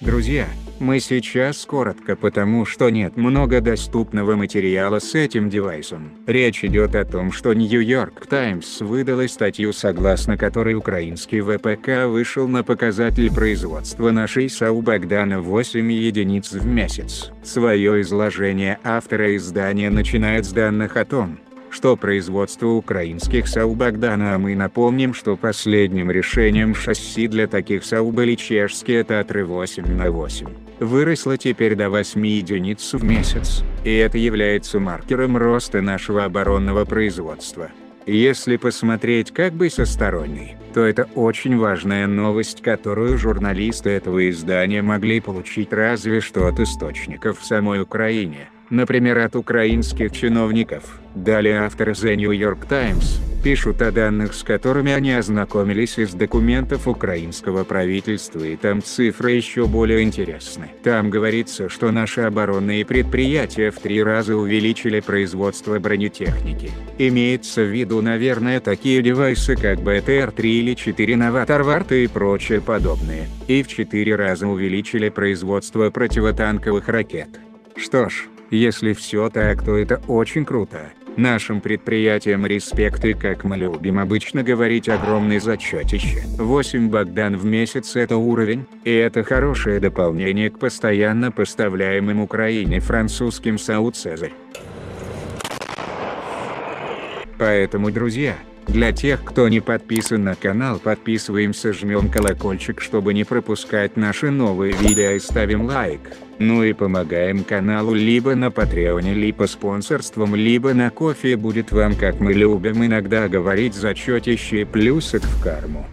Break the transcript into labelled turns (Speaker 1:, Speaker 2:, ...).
Speaker 1: Друзья, мы сейчас коротко потому что нет много доступного материала с этим девайсом. Речь идет о том, что New York Times выдала статью согласно которой украинский ВПК вышел на показатель производства нашей САУ Богдана 8 единиц в месяц. Свое изложение автора издания начинает с данных о том, что производство украинских САУ Богдана а мы напомним, что последним решением шасси для таких САУ были чешские Татры 8 на 8 выросло теперь до 8 единиц в месяц, и это является маркером роста нашего оборонного производства. Если посмотреть как бы со стороны, то это очень важная новость, которую журналисты этого издания могли получить разве что от источников в самой Украине например от украинских чиновников. Далее авторы The New York Times пишут о данных с которыми они ознакомились из документов украинского правительства и там цифры еще более интересны. Там говорится, что наши оборонные предприятия в три раза увеличили производство бронетехники. Имеется в виду наверное такие девайсы как БТР-3 или 4 Новаторвард и прочее подобные. И в четыре раза увеличили производство противотанковых ракет. Что ж, если все так, то это очень круто. Нашим предприятиям респект и как мы любим обычно говорить огромный зачетище. 8 Богдан в месяц это уровень, и это хорошее дополнение к постоянно поставляемым Украине французским САУ «Цезарь». Поэтому друзья, для тех, кто не подписан на канал, подписываемся, жмем колокольчик, чтобы не пропускать наши новые видео и ставим лайк. Ну и помогаем каналу либо на патреоне, либо спонсорством, либо на кофе будет вам, как мы любим иногда говорить, зачетище плюсик в карму.